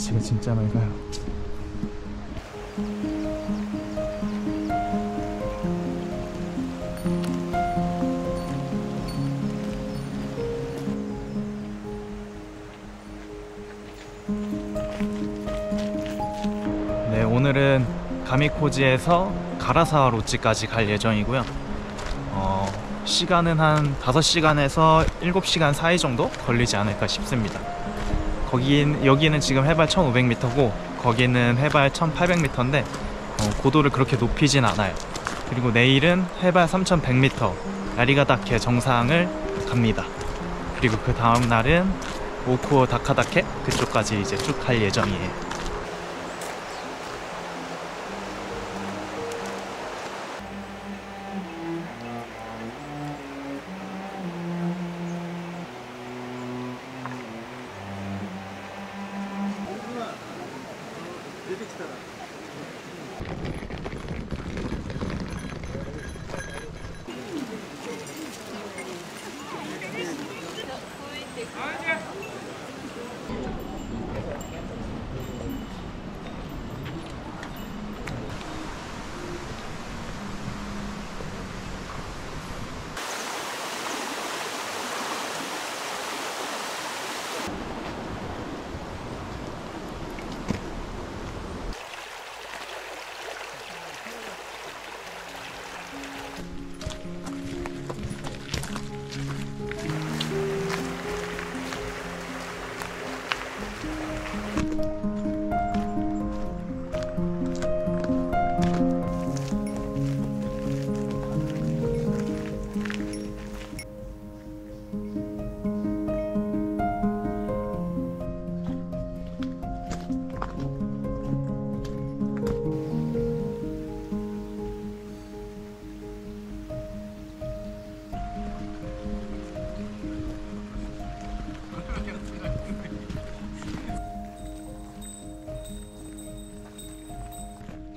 날씨가 진짜 맑아요. 네, 오늘은 가미코지에서 가라사와 로찌까지 갈 예정이고요. 어, 시간은 한 5시간에서 7시간 사이 정도 걸리지 않을까 싶습니다. 거긴 여기는 지금 해발 1,500m고 거기는 해발 1,800m인데 어, 고도를 그렇게 높이진 않아요. 그리고 내일은 해발 3,100m 야리가다케 정상을 갑니다. 그리고 그 다음 날은 오쿠오 다카다케 그쪽까지 이제 쭉 갈 예정이에요.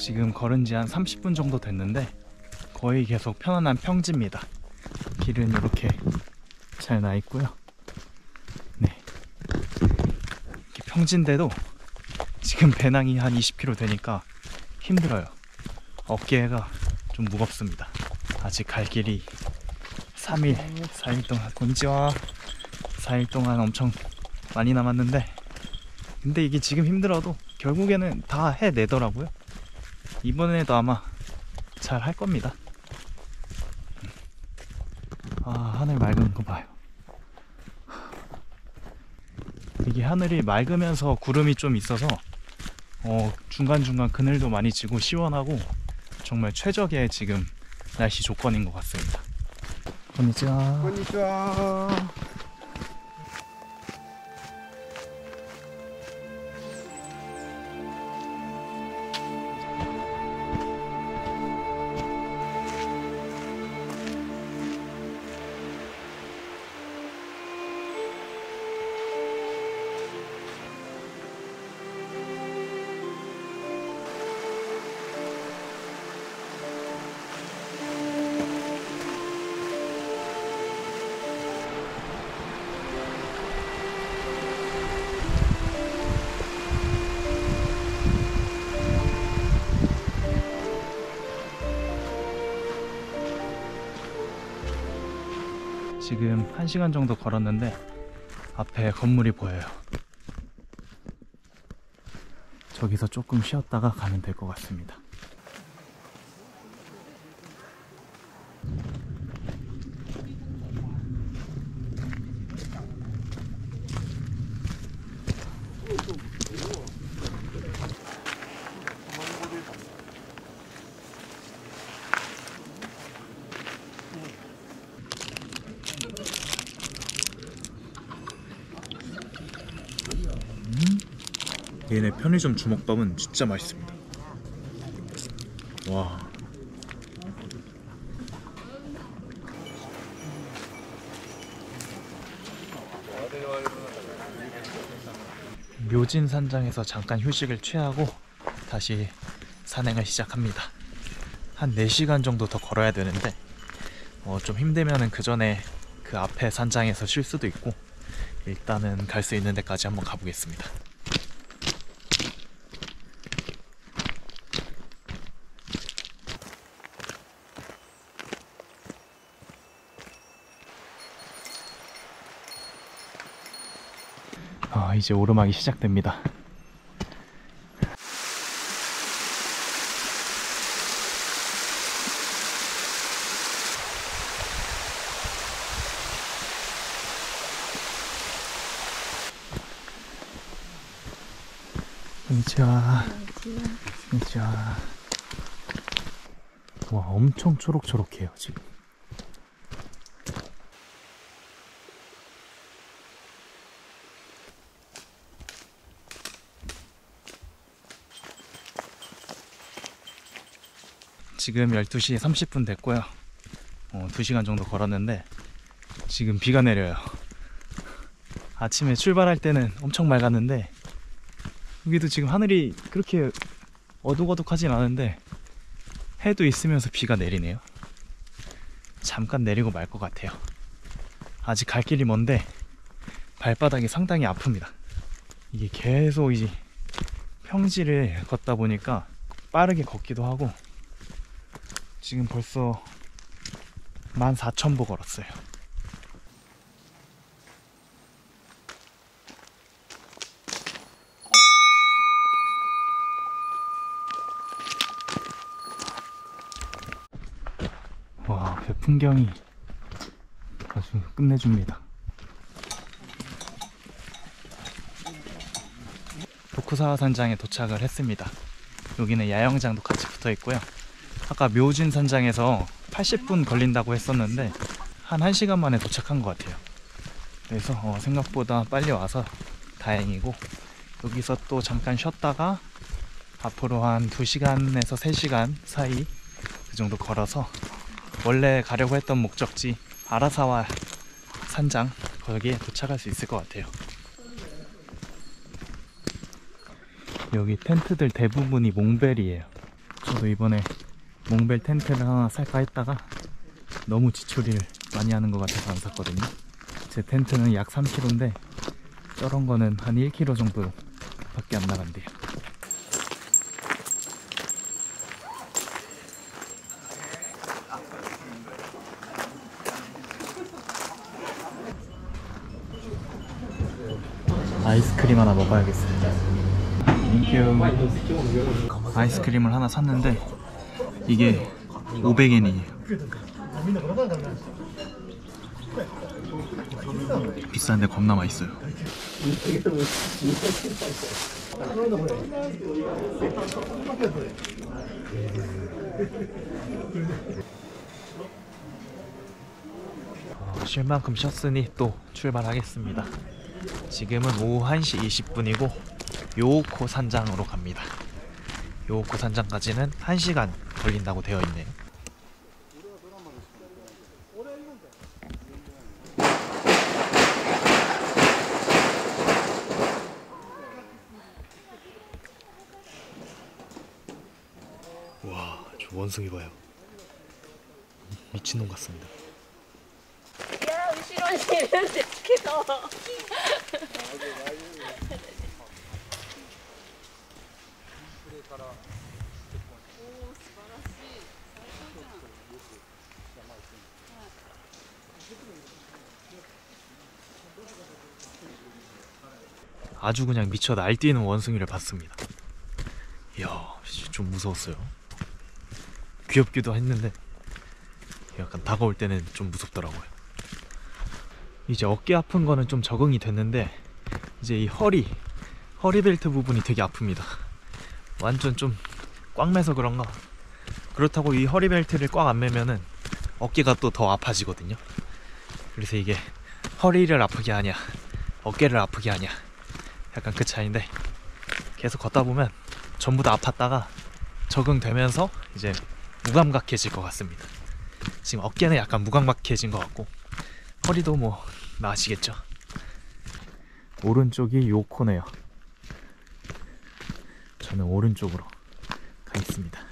지금 걸은 지 한 30분 정도 됐는데 거의 계속 편안한 평지입니다. 길은 이렇게 잘 나 있고요. 네. 이렇게 평지인데도 지금 배낭이 한 20kg 되니까 힘들어요. 어깨가 좀 무겁습니다. 아직 갈 길이 3일, 4일 동안 곤지와 4일 동안 엄청 많이 남았는데 근데 이게 지금 힘들어도 결국에는 다 해내더라고요. 이번에도 아마 잘 할 겁니다 아 하늘 맑은 거 봐요 이게 하늘이 맑으면서 구름이 좀 있어서 어, 중간중간 그늘도 많이 지고 시원하고 정말 최적의 지금 날씨 조건인 것 같습니다. 건니치와. 건니치와. 지금 1시간 정도 걸었는데 앞에 건물이 보여요. 저기서 조금 쉬었다가 가면 될 것 같습니다. 얘네 편의점 주먹밥은 진짜 맛있습니다. 와. 묘진 산장에서 잠깐 휴식을 취하고 다시 산행을 시작합니다. 한 4시간 정도 더 걸어야 되는데 어, 좀 힘들면은 그 전에 그 앞에 산장에서 쉴 수도 있고 일단은 갈 수 있는 데까지 한번 가보겠습니다. 아, 이제 오르막이 시작됩니다. konnichiwa. konnichiwa. 와, 엄청 초록초록해요, 지금. 지금 12시 30분 됐고요. 어, 2시간 정도 걸었는데 지금 비가 내려요. 아침에 출발할 때는 엄청 맑았는데 여기도 지금 하늘이 그렇게 어둑어둑하진 않은데 해도 있으면서 비가 내리네요. 잠깐 내리고 말 것 같아요. 아직 갈 길이 먼데 발바닥이 상당히 아픕니다. 이게 계속 이제 평지를 걷다 보니까 빠르게 걷기도 하고 지금 벌써 14,000보 걸었어요. 와, 배 풍경이 아주 끝내줍니다. 도쿠사와 산장에 도착을 했습니다. 여기는 야영장도 같이 붙어 있고요. 아까 묘진 산장에서 80분 걸린다고 했었는데 한 1시간 만에 도착한 것 같아요. 그래서 어, 생각보다 빨리 와서 다행이고 여기서 또 잠깐 쉬었다가 앞으로 한 2시간에서 3시간 사이 그 정도 걸어서 원래 가려고 했던 목적지 아라사와 산장 거기에 도착할 수 있을 것 같아요. 여기 텐트들 대부분이 몽벨이에요. 저도 이번에 몽벨 텐트를 하나 살까 했다가 너무 지출을 많이 하는 것 같아서 안 샀거든요. 제 텐트는 약 3kg인데 저런 거는 한 1kg 정도 밖에 안 나간대요. 아이스크림 하나 먹어야겠어요. Thank you. 아이스크림을 하나 샀는데 이게 500엔이에요. 비싼데 겁나 맛있어요. 어, 쉴 만큼 쉬었으니 또 출발하겠습니다. 지금은 오후 1시 20분이고 요오코 산장으로 갑니다. 요오코 산장까지는 1시간 걸린다고 되어 있네. 와, 저 원숭이 봐요. 미친놈 같습니다. 야, 싫어, 싫어, 싫어. 아주 그냥 미쳐 날뛰는 원숭이를 봤습니다. 이야, 좀 무서웠어요. 귀엽기도 했는데 약간 다가올 때는 좀 무섭더라고요. 이제 어깨 아픈 거는 좀 적응이 됐는데 이제 이 허리 허리 벨트 부분이 되게 아픕니다. 완전 좀 꽉 매서 그런가. 그렇다고 이 허리 벨트를 꽉 안 매면은 어깨가 또 더 아파지거든요. 그래서 이게 허리를 아프게 하냐, 어깨를 아프게 하냐, 약간 그 차이인데 계속 걷다 보면 전부 다 아팠다가 적응되면서 이제 무감각해질 것 같습니다. 지금 어깨는 약간 무감각해진 것 같고 허리도 뭐 나아지겠죠. 오른쪽이 요 코네요. 저는 오른쪽으로 가겠습니다.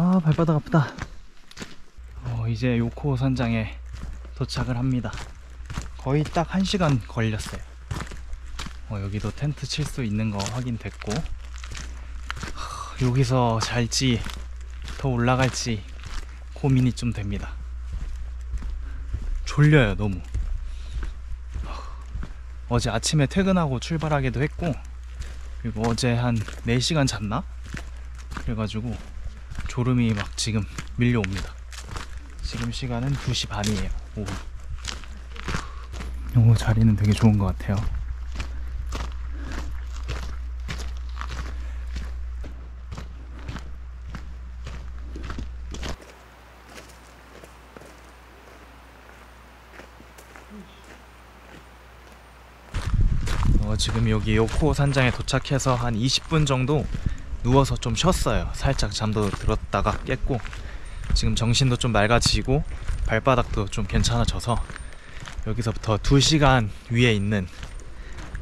아 발바닥 아프다 어, 이제 요코 산장에 도착을 합니다 거의 딱 1시간 걸렸어요. 어, 여기도 텐트 칠 수 있는 거 확인됐고 하, 여기서 잘지 더 올라갈지 고민이 좀 됩니다. 졸려요 너무. 하, 어제 아침에 퇴근하고 출발하기도 했고 그리고 어제 한 4시간 잤나? 그래가지고 졸음이 막 지금 밀려옵니다. 지금 시간은 2시 반이에요. 오후. 요 자리는 되게 좋은 것 같아요. 어, 지금 여기 요코 산장에 도착해서 한 20분 정도 누워서 좀 쉬었어요. 살짝 잠도 들었다가 깼고 지금 정신도 좀 맑아지고 발바닥도 좀 괜찮아져서 여기서부터 2시간 위에 있는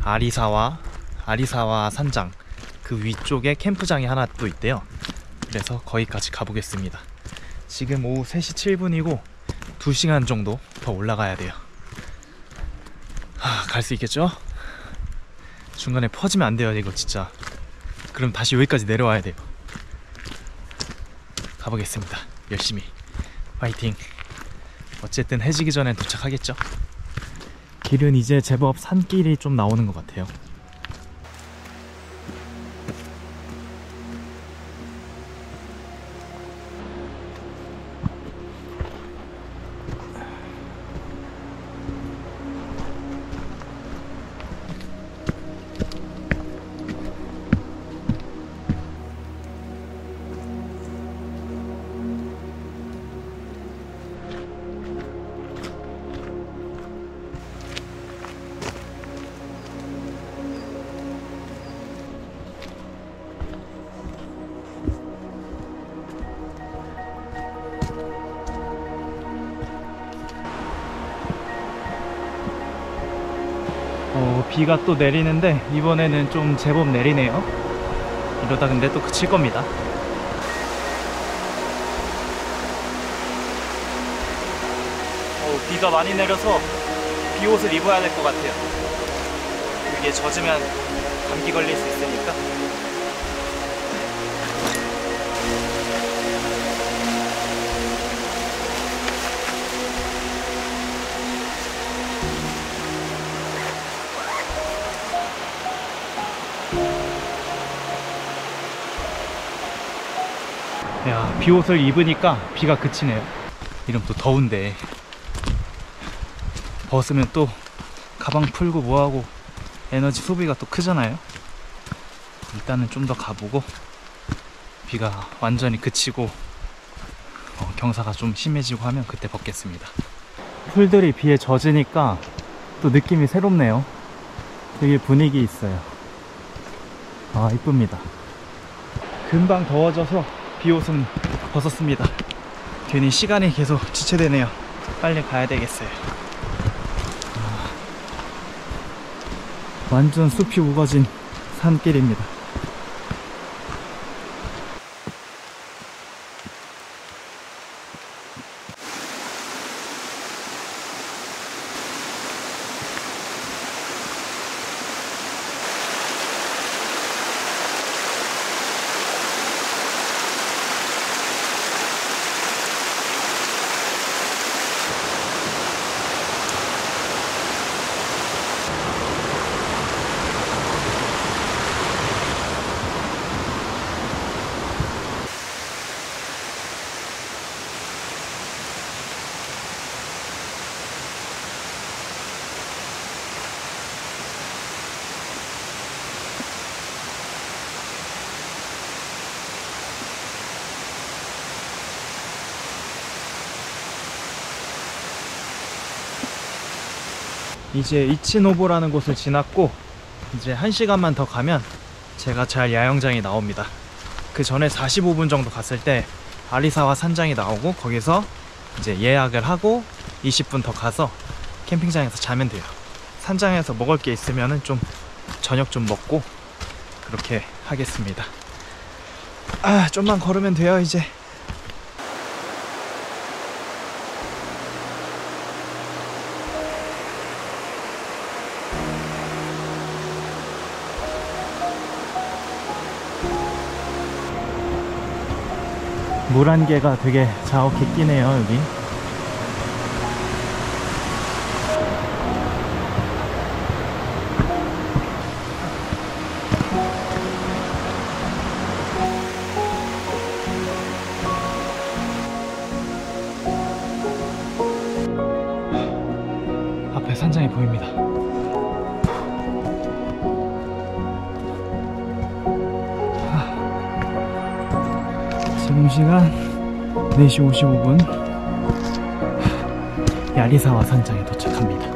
아리사와 아리사와 산장 그 위쪽에 캠프장이 하나 또 있대요. 그래서 거기까지 가보겠습니다. 지금 오후 3시 7분이고 2시간 정도 더 올라가야 돼요. 갈 수 있겠죠? 중간에 퍼지면 안 돼요, 이거 진짜. 그럼 다시 여기까지 내려와야 돼요. 가보겠습니다. 열심히. 파이팅. 어쨌든 해지기 전에 도착하겠죠? 길은 이제 제법 산길이 좀 나오는 것 같아요. 비가 또 내리는데 이번에는 좀 제법 내리네요. 이러다 근데 또 그칠 겁니다. 어, 비가 많이 내려서 비옷을 입어야 될 것 같아요. 이게 젖으면 감기 걸릴 수 있으니까. 야, 비옷을 입으니까 비가 그치네요. 이름 또 더운데. 벗으면 또 가방 풀고 뭐하고 에너지 소비가 또 크잖아요. 일단은 좀 더 가보고 비가 완전히 그치고 어, 경사가 좀 심해지고 하면 그때 벗겠습니다. 풀들이 비에 젖으니까 또 느낌이 새롭네요. 되게 분위기 있어요. 아, 이쁩니다. 금방 더워져서 비옷은 벗었습니다. 괜히 시간이 계속 지체되네요. 빨리 가야 되겠어요. 아, 완전 숲이 우거진 산길입니다. 이제 이치노보라는 곳을 지났고 이제 한 시간만 더 가면 제가 잘 야영장이 나옵니다. 그 전에 45분 정도 갔을 때 아리사와 산장이 나오고 거기서 이제 예약을 하고 20분 더 가서 캠핑장에서 자면 돼요. 산장에서 먹을 게 있으면은 좀 저녁 좀 먹고 그렇게 하겠습니다. 아, 좀만 걸으면 돼요, 이제. 물 안개가 되게 자욱해 끼네요 여기 4시 55분 야리사와 산장에 도착합니다.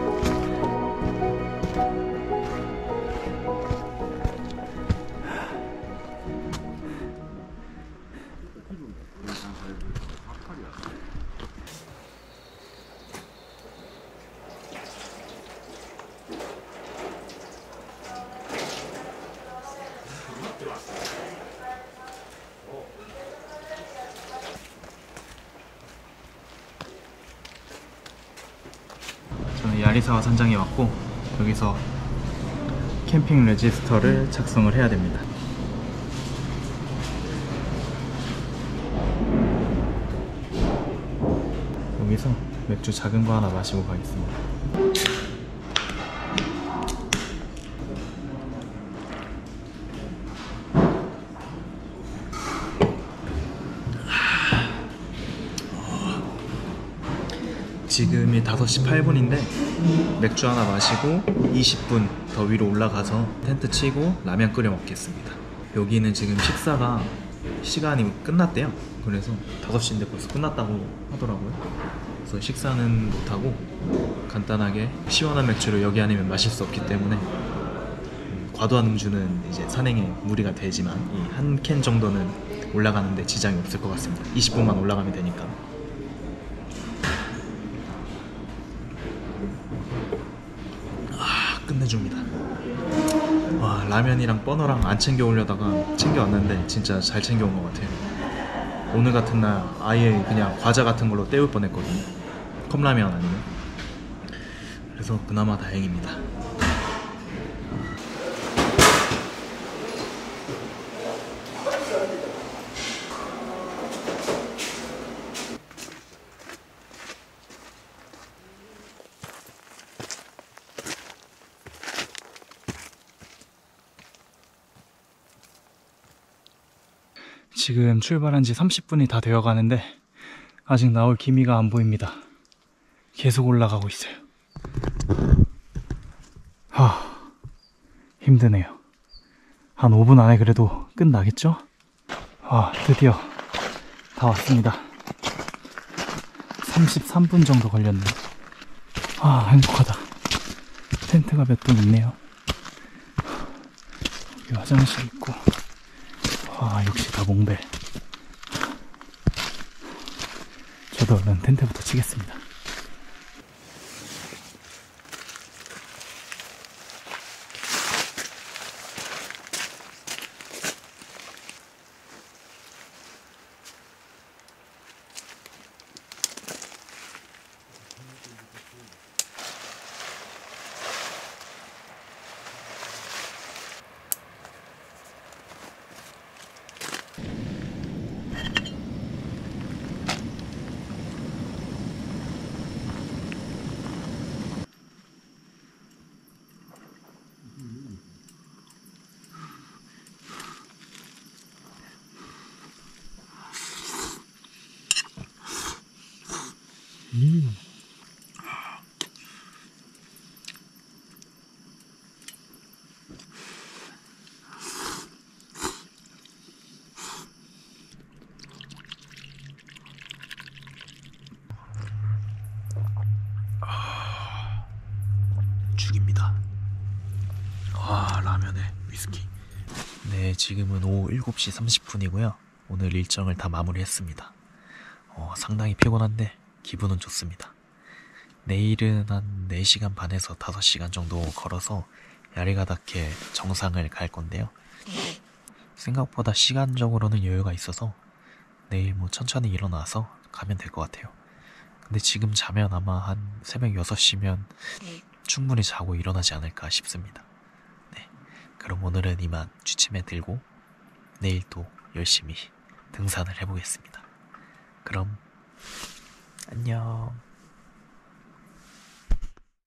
산장에 왔고 여기서 캠핑 레지스터를 작성을 해야 됩니다. 여기서 맥주 작은 거 하나 마시고 가겠습니다. 지금이 5시 8분인데 맥주 하나 마시고 20분 더 위로 올라가서 텐트 치고 라면 끓여 먹겠습니다. 여기는 지금 식사가 시간이 끝났대요. 그래서 5시인데 벌써 끝났다고 하더라고요. 그래서 식사는 못하고 간단하게 시원한 맥주를 여기 아니면 마실 수 없기 때문에 음, 과도한 음주는 이제 산행에 무리가 되지만 이한캔 정도는 올라가는데 지장이 없을 것 같습니다. 20분만 올라가면 되니까. 아, 끝내줍니다. 와 라면이랑 버너랑 안 챙겨 오려다가 챙겨왔는데 진짜 잘 챙겨온 것 같아요. 오늘 같은 날 아예 그냥 과자 같은 걸로 때울 뻔했거든요. 컵라면 아니면. 그래서 그나마 다행입니다. 지금 출발한 지 30분이 다 되어 가는데 아직 나올 기미가 안 보입니다. 계속 올라가고 있어요. 하, 힘드네요. 한 5분 안에 그래도 끝나겠죠? 아, 드디어 다 왔습니다. 33분 정도 걸렸네. 아, 행복하다. 텐트가 몇 분 있네요. 여기 화장실 있고. 아 역시 다 몽벨. 저도 얼른 텐트부터 치겠습니다 와 라면에 위스키. 네 지금은 오후 7시 30분이고요. 오늘 일정을 다 마무리했습니다. 어, 상당히 피곤한데 기분은 좋습니다. 내일은 한 4시간 반에서 5시간 정도 걸어서 야리가다케 정상을 갈 건데요. 생각보다 시간적으로는 여유가 있어서 내일 뭐 천천히 일어나서 가면 될 것 같아요. 근데 지금 자면 아마 한 새벽 6시면 충분히 자고 일어나지 않을까 싶습니다. 네. 그럼 오늘은 이만 취침에 들고 내일 또 열심히 등산을 해보겠습니다. 그럼 안녕.